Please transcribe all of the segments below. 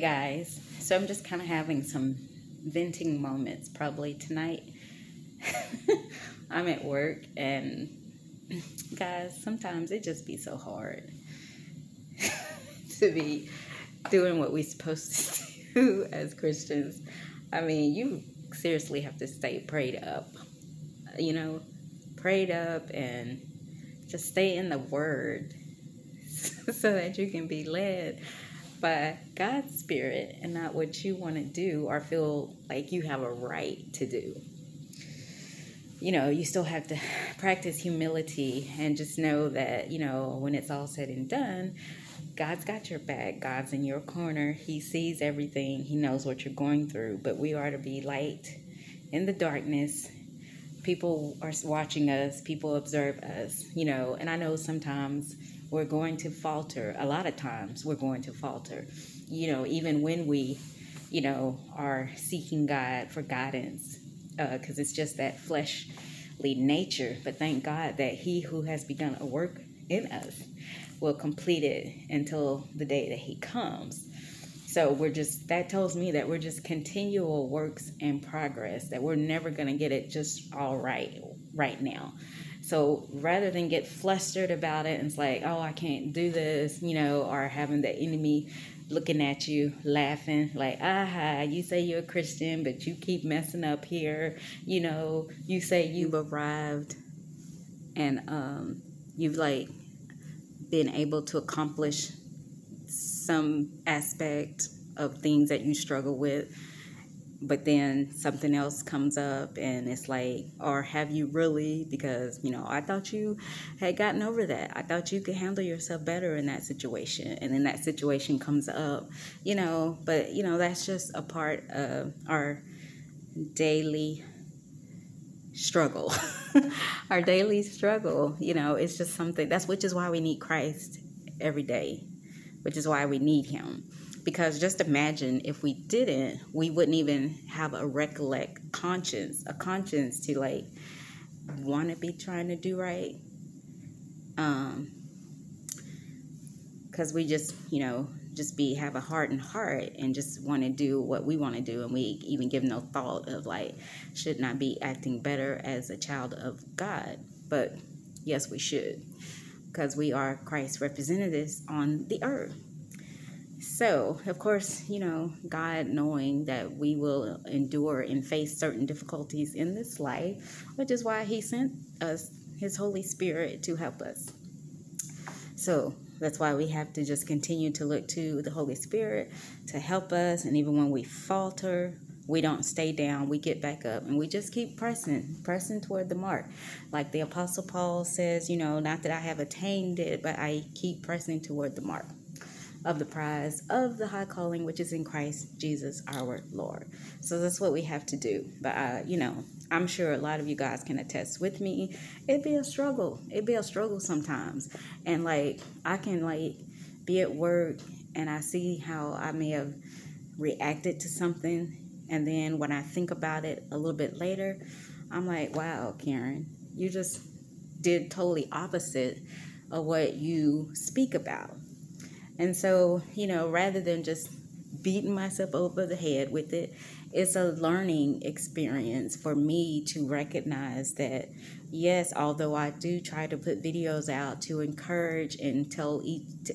Guys, so I'm just kind of having some venting moments probably tonight. I'm at work and guys, sometimes it just be so hard to be doing what we're supposed to do as Christians. I mean, you seriously have to stay prayed up, you know, prayed up and just stay in the Word so that you can be led by God's Spirit and not what you want to do or feel like you have a right to do. You know, you still have to practice humility and just know that, you know, when it's all said and done, God's got your back. God's in your corner. He sees everything. He knows what you're going through. But we are to be light in the darkness. People are watching us, people observe us, you know, and I know sometimes we're going to falter. A lot of times we're going to falter, you know, even when we, you know, are seeking God for guidance, uh, because uh, it's just that fleshly nature. But thank God that He who has begun a work in us will complete it until the day that He comes. So we're just, that tells me that we're just continual works in progress, that we're never going to get it just all right right now. So rather than get flustered about it and it's like, oh, I can't do this, you know, or having the enemy looking at you, laughing, like, aha, you say you're a Christian, but you keep messing up here. You know, you say you've arrived and um, you've like been able to accomplish some aspect of things that you struggle with but then something else comes up and it's like or have you really because you know i thought you had gotten over that. I thought you could handle yourself better in that situation. And then that situation comes up you know but you know that's just a part of our daily struggle. Our daily struggle you know it's just something that's which is why we need christ every day which is why we need him because just imagine if we didn't, we wouldn't even have a recollect conscience, a conscience to like want to be trying to do right. Um, because we just, you know, just be have a heart and heart and just want to do what we want to do and we even give no thought of like should not be acting better as a child of god but yes we should because we are christ's representatives on the earth so, of course, you know, God knowing that we will endure and face certain difficulties in this life, which is why He sent us His Holy Spirit to help us. So, that's why we have to just continue to look to the Holy Spirit to help us. And even when we falter, we don't stay down, we get back up and we just keep pressing, pressing toward the mark. Like the Apostle Paul says, you know, not that I have attained it, but I keep pressing toward the mark of the prize of the high calling which is in Christ Jesus our Lord. So that's what we have to do. But uh, you know, I'm sure a lot of you guys can attest with me. It'd be a struggle. It'd be a struggle sometimes. And like I can like be at work and I see how I may have reacted to something and then when I think about it a little bit later, I'm like, wow, Karen, you just did totally opposite of what you speak about. And so, you know, rather than just beating myself over the head with it, it's a learning experience for me to recognize that yes, although I do try to put videos out to encourage and tell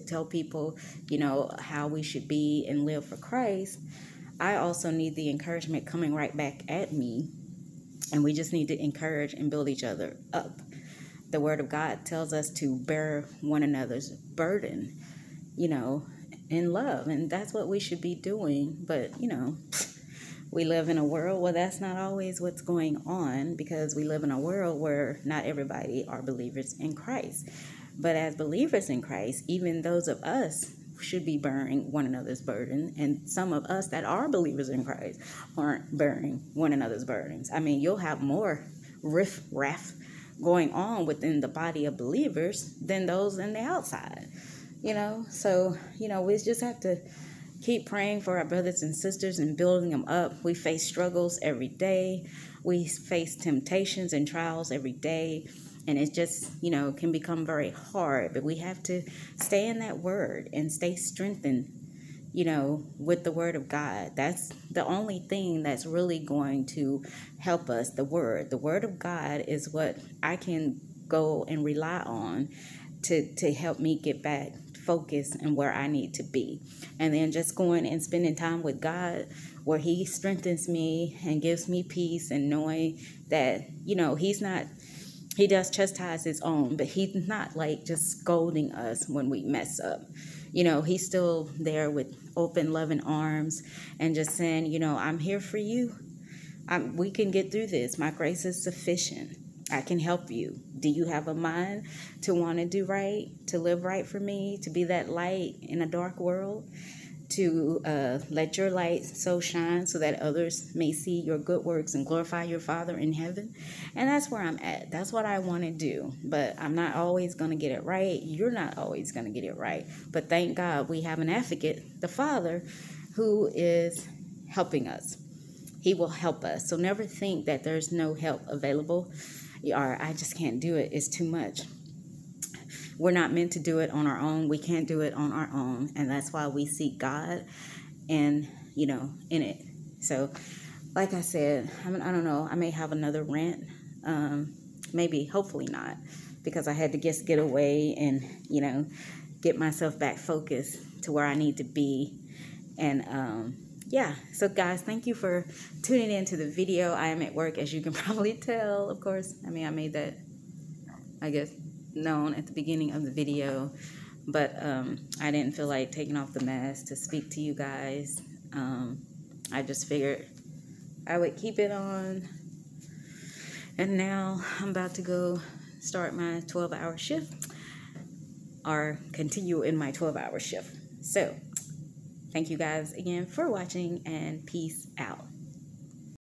tell people, you know, how we should be and live for Christ, I also need the encouragement coming right back at me. And we just need to encourage and build each other up. The word of God tells us to bear one another's burden you know, in love. And that's what we should be doing. But, you know, we live in a world where that's not always what's going on because we live in a world where not everybody are believers in Christ. But as believers in Christ, even those of us should be bearing one another's burden. And some of us that are believers in Christ aren't bearing one another's burdens. I mean, you'll have more riff raff going on within the body of believers than those in the outside you know so you know we just have to keep praying for our brothers and sisters and building them up we face struggles every day we face temptations and trials every day and it just you know can become very hard but we have to stay in that word and stay strengthened you know, with the Word of God. That's the only thing that's really going to help us. The Word. The Word of God is what I can go and rely on to, to help me get back focused and where I need to be. And then just going and spending time with God where He strengthens me and gives me peace and knowing that, you know, He's not he does chastise his own, but he's not like just scolding us when we mess up. You know, he's still there with open, loving arms and just saying, you know, I'm here for you. I'm, we can get through this. My grace is sufficient. I can help you. Do you have a mind to want to do right, to live right for me, to be that light in a dark world? to uh, let your light so shine so that others may see your good works and glorify your Father in heaven. And that's where I'm at. That's what I want to do. But I'm not always going to get it right. You're not always going to get it right. But thank God we have an advocate, the Father, who is helping us. He will help us. So never think that there's no help available or I just can't do it. It's too much we're not meant to do it on our own. We can't do it on our own. And that's why we seek God and, you know, in it. So, like I said, I, mean, I don't know. I may have another rant. Um, maybe, hopefully not, because I had to just get away and, you know, get myself back focused to where I need to be. And, um, yeah, so guys, thank you for tuning in to the video. I am at work, as you can probably tell, of course. I mean, I made that, I guess, known at the beginning of the video, but um, I didn't feel like taking off the mask to speak to you guys. Um, I just figured I would keep it on. And now I'm about to go start my 12 hour shift or continue in my 12 hour shift. So, thank you guys again for watching and peace out.